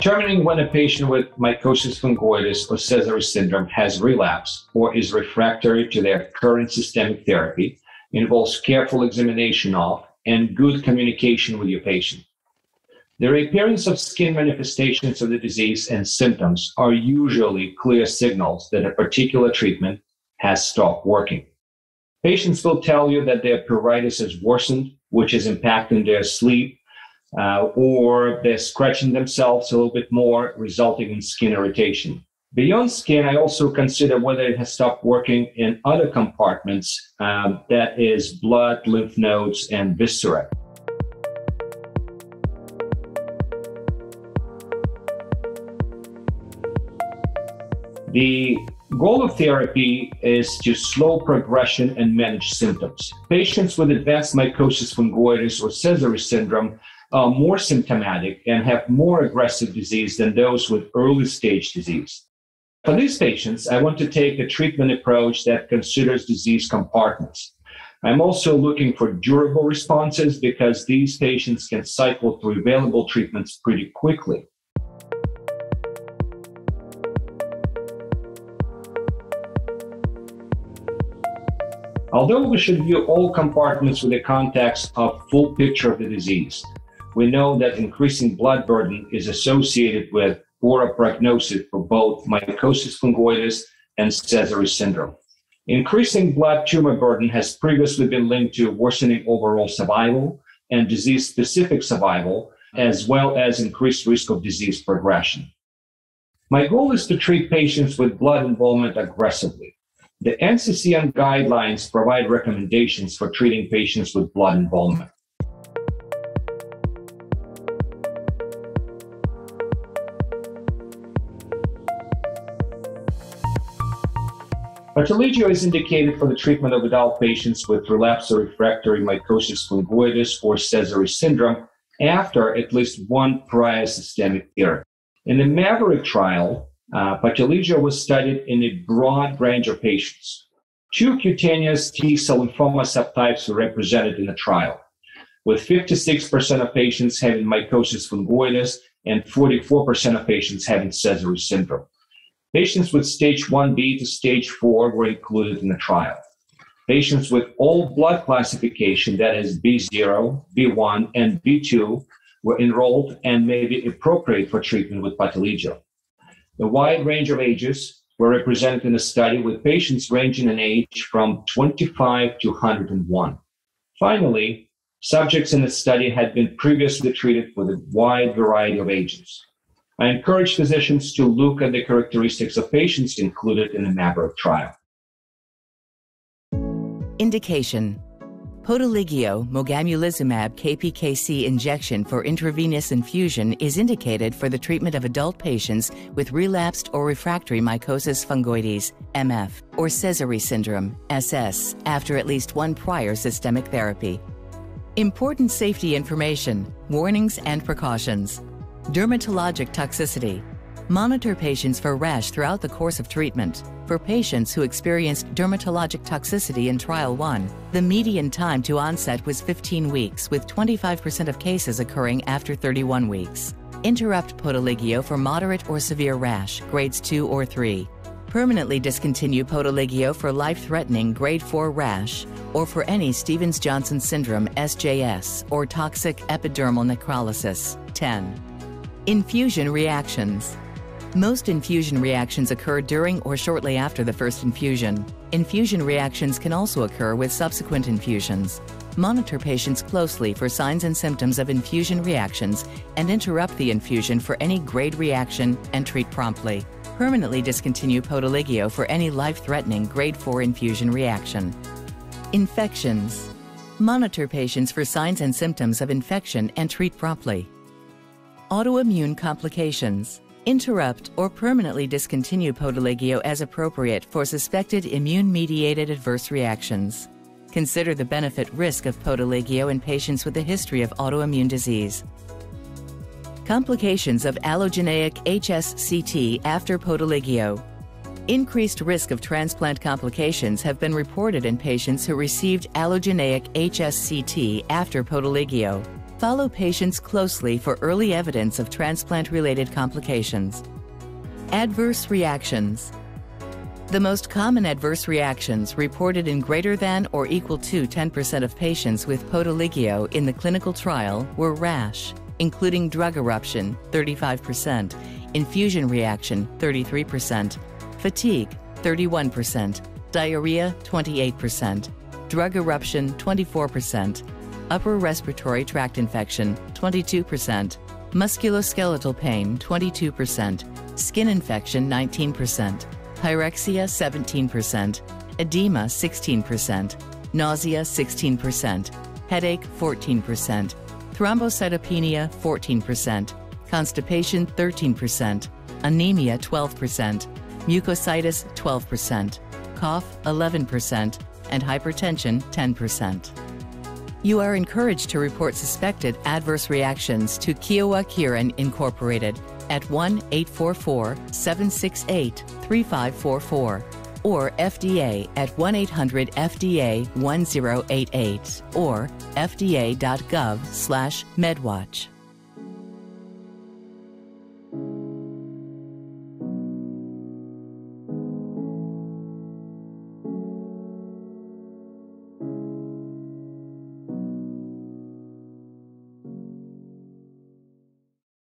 Determining when a patient with mycosis fungoides or Sézary syndrome has relapsed or is refractory to their current systemic therapy involves careful examination of and good communication with your patient. The appearance of skin manifestations of the disease and symptoms are usually clear signals that a particular treatment has stopped working. Patients will tell you that their pruritus has worsened, which is impacting their sleep, uh, or they're scratching themselves a little bit more, resulting in skin irritation. Beyond skin, I also consider whether it has stopped working in other compartments, um, that is, blood, lymph nodes, and viscera. The goal of therapy is to slow progression and manage symptoms. Patients with advanced mycosis fungoides or Sézary syndrome are more symptomatic and have more aggressive disease than those with early stage disease. For these patients, I want to take a treatment approach that considers disease compartments. I'm also looking for durable responses because these patients can cycle through available treatments pretty quickly. Although we should view all compartments with the context of full picture of the disease, we know that increasing blood burden is associated with poorer prognosis for both mycosis fungoides and Sézary syndrome. Increasing blood tumor burden has previously been linked to worsening overall survival and disease specific survival, as well as increased risk of disease progression. My goal is to treat patients with blood involvement aggressively. The NCCN guidelines provide recommendations for treating patients with blood involvement. Poteligeo is indicated for the treatment of adult patients with relapsed or refractory mycosis fungoides or Sézary syndrome after at least one prior systemic therapy. In the MAVORIC trial, uh, was studied in a broad range of patients. Two cutaneous T cell lymphoma subtypes were represented in the trial, with 56% of patients having mycosis fungoides and 44% of patients having Sézary syndrome. Patients with stage 1B to stage 4 were included in the trial. Patients with all blood classification, that is B0, B1, and B2, were enrolled and may be appropriate for treatment with Poteligeo. A wide range of ages were represented in the study with patients ranging in age from 25 to 101. Finally, subjects in the study had been previously treated with a wide variety of ages. I encourage physicians to look at the characteristics of patients included in the MAVORIC trial. Indication Poteligeo mogamulizumab KPKC injection for intravenous infusion is indicated for the treatment of adult patients with relapsed or refractory mycosis fungoides, MF, or Sézary syndrome, SS, after at least one prior systemic therapy. Important safety information, warnings, and precautions. Dermatologic toxicity. Monitor patients for rash throughout the course of treatment. For patients who experienced dermatologic toxicity in Trial 1, the median time to onset was 15 weeks, with 25% of cases occurring after 31 weeks. Interrupt Poteligeo for moderate or severe rash, grades 2 or 3. Permanently discontinue Poteligeo for life-threatening grade 4 rash or for any Stevens-Johnson syndrome SJS or toxic epidermal necrolysis. 10. Infusion reactions. Most infusion reactions occur during or shortly after the first infusion. Infusion reactions can also occur with subsequent infusions. Monitor patients closely for signs and symptoms of infusion reactions and interrupt the infusion for any grade reaction and treat promptly. Permanently discontinue Poteligeo for any life-threatening grade 4 infusion reaction. Infections. Monitor patients for signs and symptoms of infection and treat promptly autoimmune complications. Interrupt or permanently discontinue Poteligeo as appropriate for suspected immune-mediated adverse reactions. Consider the benefit-risk of Poteligeo in patients with a history of autoimmune disease. Complications of allogeneic HSCT after Poteligeo. Increased risk of transplant complications have been reported in patients who received allogeneic HSCT after Poteligeo. Follow patients closely for early evidence of transplant related complications. Adverse reactions. The most common adverse reactions reported in greater than or equal to 10% of patients with poteligeo in the clinical trial were rash, including drug eruption, 35%, infusion reaction, 33%, fatigue, 31%, diarrhea, 28%, drug eruption, 24%, upper respiratory tract infection, 22%, musculoskeletal pain, 22%, skin infection, 19%, pyrexia, 17%, edema, 16%, nausea, 16%, headache, 14%, thrombocytopenia, 14%, constipation, 13%, anemia, 12%, mucositis, 12%, cough, 11%, and hypertension, 10%. You are encouraged to report suspected adverse reactions to Kyowa Kirin Incorporated at 1 844 768 3544 or FDA at 1 800 FDA 1088 or fda.gov slash medwatch.